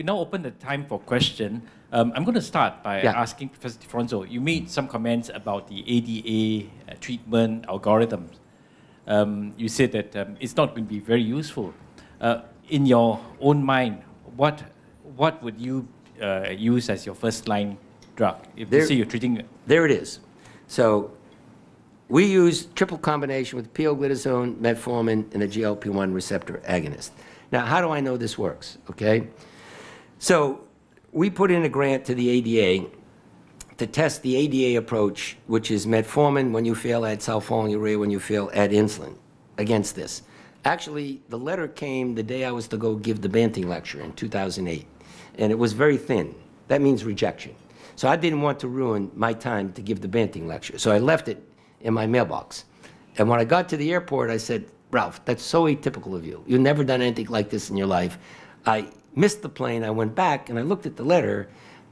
We now open the time for question. Um, I'm going to start by Yeah. asking Professor DeFronzo. You made some comments about the ADA uh, treatment algorithms. Um, you said that um, it's not going to be very useful. Uh, in your own mind, what what would you uh, use as your first line drug if you There- say you're treating? There it is. So we use triple combination with pioglitazone, metformin, and a GLP-1 receptor agonist. Now, how do I know this works? Okay, so we put in a grant to the ADA to test the ADA approach, which is metformin when you fail at sulfonylurea, when you fail at insulin, against this. Actually, the letter came the day I was to go give the Banting lecture in 2008, and it was very thin. That means rejection. So I didn't want to ruin my time to give the Banting lecture, so I left it in my mailbox. And when I got to the airport, I said, Ralph, that's so atypical of you. You've never done anything like this in your life. I missed the plane. I went back and I looked at the letter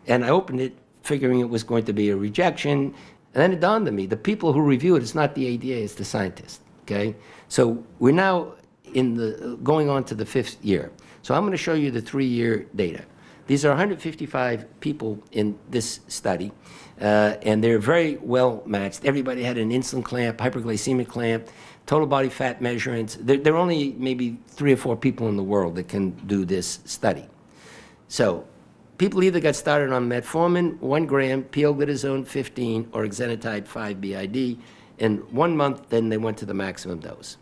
and I opened it figuring it was going to be a rejection. And then it dawned on me the people who review it, it's not the ADA, it's the scientist. Okay? So we're now in the, going on to the fifth year. So I'm going to show you the three year data. These are 155 people in this study, uh, and they're very well matched. Everybody had an insulin clamp, hyperglycemic clamp, total body fat measurements. There, there are only maybe three or four people in the world that can do this study. So people either got started on metformin, 1 gram, pioglitazone 15, or exenatide 5 BID. In one month, then they went to the maximum dose.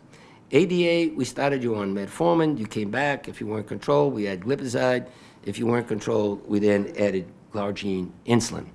ADA, we started you on metformin. You came back. If you weren't controlled, we had glipizide. If you weren't controlled, we then added glargine insulin.